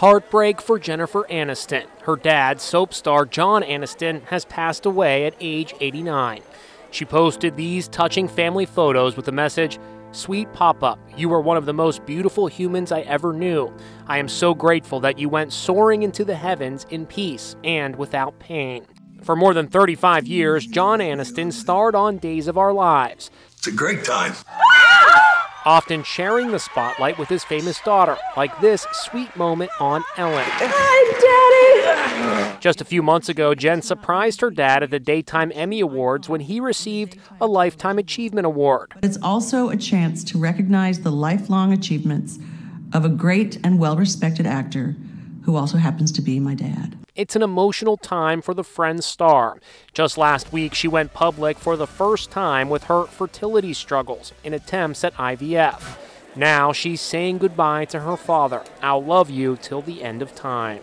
Heartbreak for Jennifer Aniston. Her dad, soap star John Aniston, has passed away at age 89. She posted these touching family photos with the message Sweet Papa, you were one of the most beautiful humans I ever knew. I am so grateful that you went soaring into the heavens in peace and without pain. For more than 35 years, John Aniston starred on Days of Our Lives. It's a great time often sharing the spotlight with his famous daughter, like this sweet moment on Ellen. Hi, Daddy! Just a few months ago, Jen surprised her dad at the Daytime Emmy Awards when he received a Lifetime Achievement Award. It's also a chance to recognize the lifelong achievements of a great and well respected actor who also happens to be my dad. It's an emotional time for the Friends star. Just last week, she went public for the first time with her fertility struggles in attempts at IVF. Now she's saying goodbye to her father. I'll love you till the end of time.